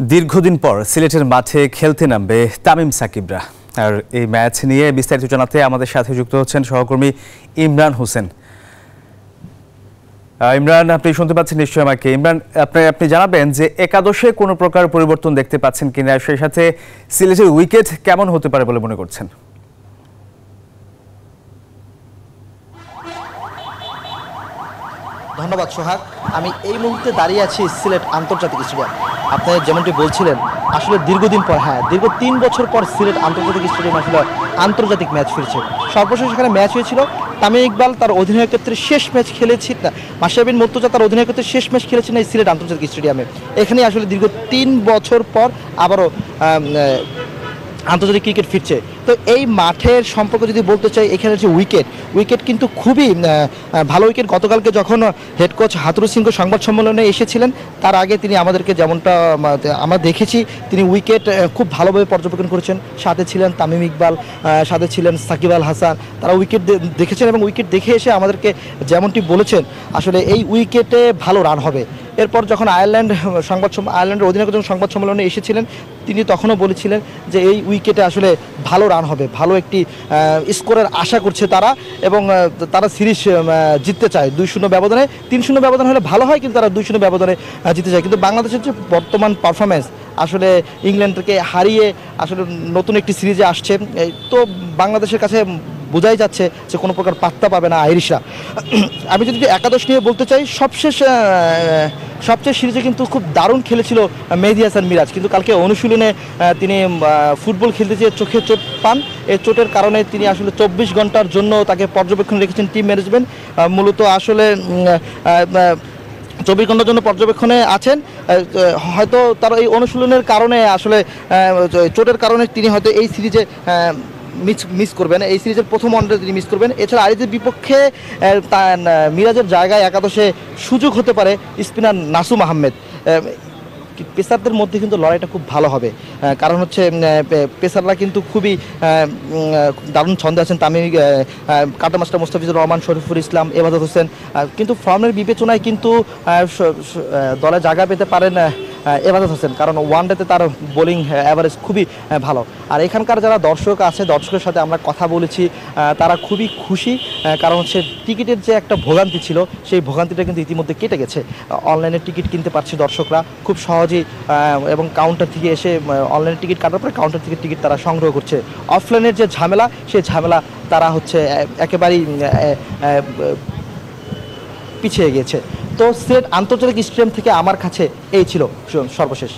দীর্ঘদিন পর সিলেটের মাঠে খেলতে নামবে তামিম সাকিবরা। আর এই ম্যাচ নিয়ে বিস্তারিত জানাতে আমাদের সাথে যুক্ত হচ্ছেন সহকর্মী ইমরান হোসেন। ইমরান, আপনি শুনতে পাচ্ছেন নিশ্চয়ই আমাকে। ইমরান, আপনি আপনি জানাবেন যে একাদশে কোনো প্রকার পরিবর্তন দেখতে পাচ্ছেন কিনা? সেই সাথে সিলেটের উইকেট কেমন হতে পারে বলে মনে করছেন? ধন্যবাদ, সোহাগ। আমি এই মুহূর্তে দাঁড়িয়ে আছি সিলেট আন্তর্জাতিক স্টেডিয়াম। আপনি যেমনটি বলছিলেন, আসলে দীর্ঘদিন পর হ্যাঁ দীর্ঘ তিন বছর পর সিলেট আন্তর্জাতিক স্টেডিয়াম আসলে আন্তর্জাতিক ম্যাচ ফিরছে। সর্বশেষ এখানে ম্যাচ হয়েছিল তামিম ইকবাল, তার অধিনায়কত্বের শেষ ম্যাচ খেলেছি মাসাবিন মুর্তজা, তার অধিনায়কত্বের শেষ ম্যাচ খেলেছেন এই সিলেট আন্তর্জাতিক স্টেডিয়ামে। এখানে আসলে দীর্ঘ তিন বছর পর আবারও আন্তর্জাতিক ক্রিকেট ফিরছে। তো এই মাঠের সম্পর্কে যদি বলতে চাই, এখানে যে উইকেট উইকেট কিন্তু খুবই ভালো উইকেট গতকালকে যখন হেড কোচ হাতুরু সিংহ সংবাদ সম্মেলনে এসেছিলেন, তার আগে তিনি আমাদেরকে যেমনটা আমরা দেখেছি, তিনি উইকেট খুব ভালোভাবে পর্যবেক্ষণ করেছেন। সাথে ছিলেন তামিম ইকবাল সাথে ছিলেন সাকিব আল হাসান। তারা উইকেট দেখেছেন এবং উইকেট দেখে এসে আমাদেরকে যেমনটি বলেছেন, আসলে এই উইকেটে ভালো রান হবে। এরপর যখন আয়ারল্যান্ড, সংবাদ আয়ারল্যান্ডের অধিনায়ক যখন সংবাদ সম্মেলনে এসেছিলেন, তিনি তখনও বলেছিলেন যে এই উইকেটে আসলে ভালো রান হবে, ভালো একটি স্কোরের আশা করছে তারা এবং তারা সিরিজ জিততে চায়। দুই শূন্য ব্যবধানে, তিন শূন্য ব্যবধান হলে ভালো হয়, কিন্তু তারা দুই শূন্য ব্যবধানে জিতে চায়। কিন্তু বাংলাদেশের যে বর্তমান পারফরমেন্স আসলে ইংল্যান্ডকে হারিয়ে আসলে নতুন একটি সিরিজে আসছে। তো বাংলাদেশের কাছে বোঝাই যাচ্ছে যে কোনো প্রকার পাত্তা পাবে না আইরিশরা। আমি যদি একাদশ নিয়ে বলতে চাই, সবশেষ সবচেয়ে সিরিজে কিন্তু খুব দারুণ খেলেছিল মেহেদি হাসান মিরাজ। কিন্তু কালকে অনুশীলনে তিনি ফুটবল খেলতে যেয়ে চোখে চোট পান। এই চোটের কারণে তিনি আসলে চব্বিশ ঘণ্টার জন্য তাকে পর্যবেক্ষণ রেখেছেন টিম ম্যানেজমেন্ট। মূলত আসলে চব্বিশ ঘণ্টার জন্য পর্যবেক্ষণে আছেন। হয়তো তার এই অনুশীলনের কারণে আসলে চোটের কারণে তিনি হয়তো এই সিরিজে মিস মিস করবেন, এই সিরিজের প্রথম ওয়ানডে তিনি মিস করবেন। এছাড়া আরিজের বিপক্ষে মিরাজের জায়গায় একাদশে সুযোগ হতে পারে স্পিনার নাসুম আহমেদ। পেসারদের মধ্যে কিন্তু লড়াইটা খুব ভালো হবে। কারণ হচ্ছে পেসাররা কিন্তু খুবই দারুণ ছন্দে আছেন। Tamim cutter master Mustafizur Rahman, Shoriful Islam, Ebadot Hossain. কিন্তু ফর্মের বিবেচনায় কিন্তু দলে জায়গা পেতে পারেন এবাদত হোসেন কারণ ওয়ানডেতে তার বোলিং অ্যাভারেজ খুবই ভালো। আর এখানকার যারা দর্শক আছে, দর্শকের সাথে আমরা কথা বলেছি তারা খুবই খুশি কারণ হচ্ছে টিকিটের যে একটা ভোগান্তি ছিল, সেই ভোগান্তিটা কিন্তু ইতিমধ্যে কেটে গেছে। অনলাইনে টিকিট কিনতে পারছে দর্শকরা খুব সহজেই এবং কাউন্টার থেকে এসে অনলাইনে টিকিট কাটার পরে কাউন্টার থেকে টিকিট তারা সংগ্রহ করছে। অফলাইনের যে ঝামেলা সেই ঝামেলা তারা হচ্ছে একেবারেই পিছিয়ে গিয়েছে। তো সিলেট আন্তর্জাতিক স্টেডিয়াম থেকে আমার কাছে এই ছিল সর্বশেষ।